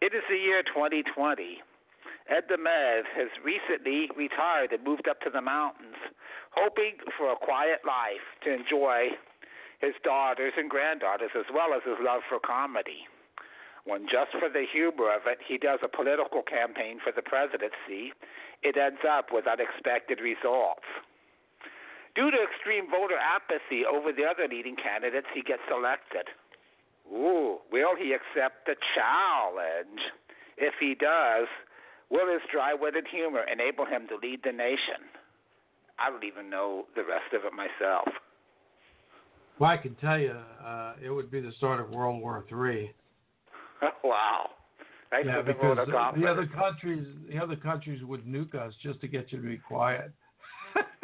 It is the year 2020. Ed The Med has recently retired and moved up to the mountains, hoping for a quiet life to enjoy his daughters and granddaughters, as well as his love for comedy. When just for the humor of it, he does a political campaign for the presidency, it ends up with unexpected results. Due to extreme voter apathy over the other leading candidates, he gets elected. Ooh, will he accept the challenge? If he does, will his dry-witted humor enable him to lead the nation? I don't even know the rest of it myself. Well, I can tell you, uh, it would be the start of World War Three. wow. Thanks yeah, the because the other countries, the other countries would nuke us just to get you to be quiet.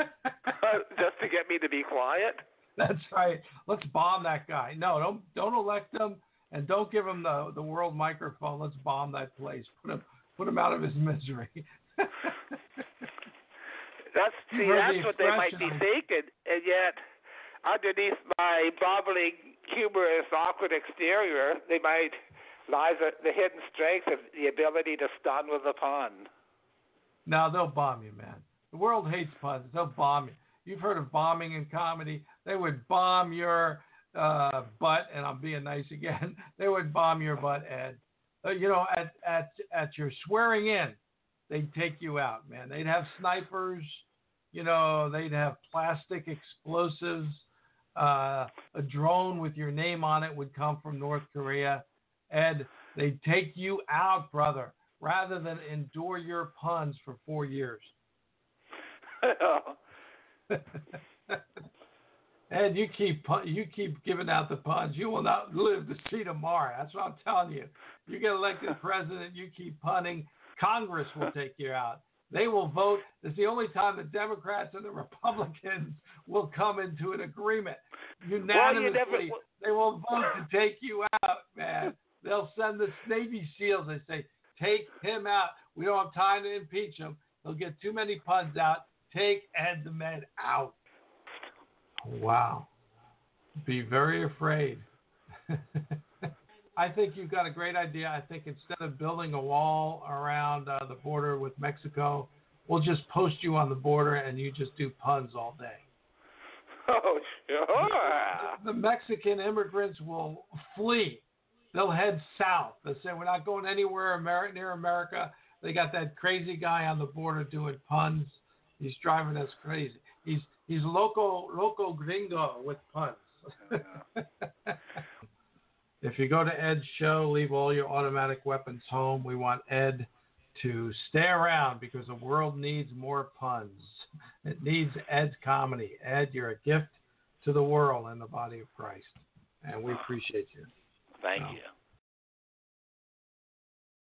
just to get me to be quiet. That's right. Let's bomb that guy. No, don't don't elect him, and don't give him the the world microphone. Let's bomb that place. Put him put him out of his misery. that's see, that's the what they might be thinking, and yet underneath my bubbling, humorous, awkward exterior, they might lies the, the hidden strength of the ability to stun with a pun. No, they'll bomb you, man. The world hates puns. They'll bomb you. You've heard of bombing in comedy. They would bomb your uh, butt, and I'm being nice again. They would bomb your butt, Ed. Uh, you know, at at at your swearing in, they'd take you out, man. They'd have snipers. You know, they'd have plastic explosives. Uh, a drone with your name on it would come from North Korea. Ed, they'd take you out, brother, rather than endure your puns for four years. Ed, you keep you keep giving out the puns. You will not live to see tomorrow. That's what I'm telling you. You get elected president, you keep punning. Congress will take you out. They will vote. It's the only time the Democrats and the Republicans will come into an agreement unanimously. Well, never, they will vote to take you out, man. They'll send the Navy SEALs. They say, take him out. We don't have time to impeach him. They'll get too many puns out. Take Ed The Med out. Wow. Be very afraid. I think you've got a great idea. I think instead of building a wall around uh, the border with Mexico, we'll just post you on the border and you just do puns all day. Oh, sure. The, the Mexican immigrants will flee they'll head south. They'll say we're not going anywhere near America. They got that crazy guy on the border doing puns. He's driving us crazy. He's he's local local gringo with puns. if you go to Ed's show, leave all your automatic weapons home. We want Ed to stay around because the world needs more puns. It needs Ed's comedy. Ed, you're a gift to the world and the body of Christ, and we appreciate you. Thank you.